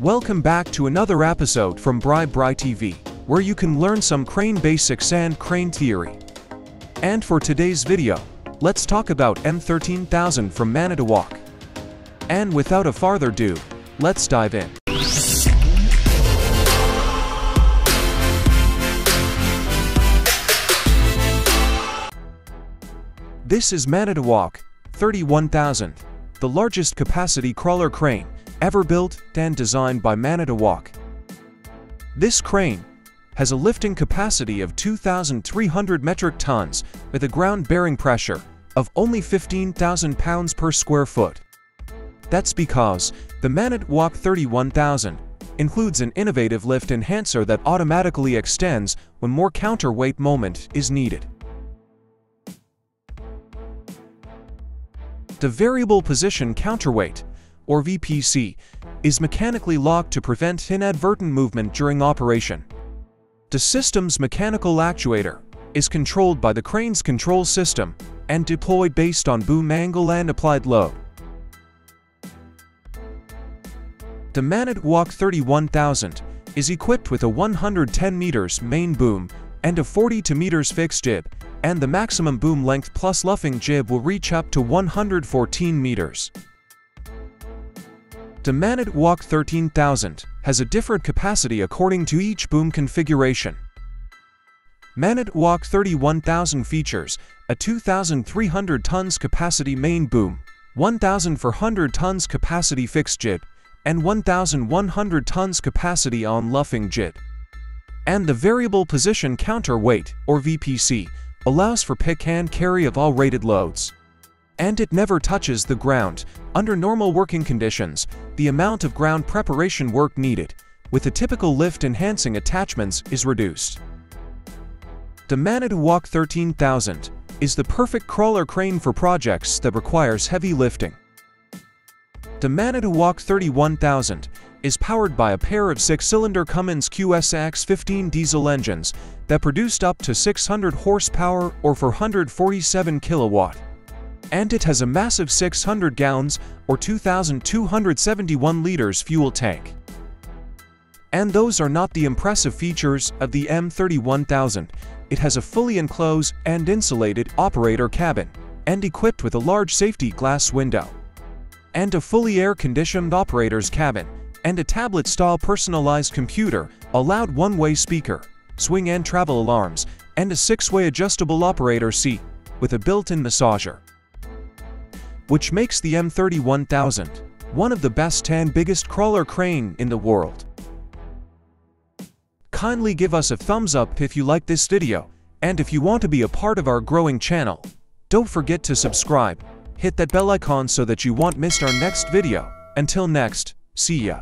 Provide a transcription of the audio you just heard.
Welcome back to another episode from BryBry TV, where you can learn some crane basics and crane theory. And for today's video, let's talk about M13000 from Manitowoc. And without a farther ado, let's dive in. This is Manitowoc 31000, the largest capacity crawler crane ever built and designed by Manitowoc. This crane has a lifting capacity of 2,300 metric tons with a ground-bearing pressure of only 15,000 pounds per square foot. That's because the Manitowoc 31000 includes an innovative lift enhancer that automatically extends when more counterweight moment is needed. The Variable Position Counterweight, or VPC, is mechanically locked to prevent inadvertent movement during operation. The system's mechanical actuator is controlled by the crane's control system and deployed based on boom angle and applied load. The Manitowoc 31000 is equipped with a 110 meters main boom and a 42 meters fixed jib and the maximum boom length plus luffing jib will reach up to 114 meters. The Manitowoc 13000 has a different capacity according to each boom configuration. Manit Manitowoc 31000 features a 2,300 tons capacity main boom, 1,400 tons capacity fixed jib, and 1,100 tons capacity on luffing jib. And the Variable Position Counterweight, or VPC, allows for pick and carry of all rated loads. And it never touches the ground. Under normal working conditions, the amount of ground preparation work needed, with the typical lift enhancing attachments, is reduced. The Manitowoc 13000 is the perfect crawler crane for projects that requires heavy lifting. The Manitowoc 31000 is powered by a pair of six-cylinder Cummins QSX-15 diesel engines that produced up to 600 horsepower or 447 kilowatt. And it has a massive 600 gallons or 2,271 liters fuel tank. And those are not the impressive features of the M31000. It has a fully enclosed and insulated operator cabin and equipped with a large safety glass window and a fully air-conditioned operator's cabin and a tablet-style personalized computer, a loud one-way speaker, swing and travel alarms, and a six-way adjustable operator seat with a built-in massager. Which makes the M31000 one of the best and biggest crawler crane in the world. Kindly give us a thumbs up if you like this video, and if you want to be a part of our growing channel, don't forget to subscribe, hit that bell icon so that you won't miss our next video. Until next, see ya.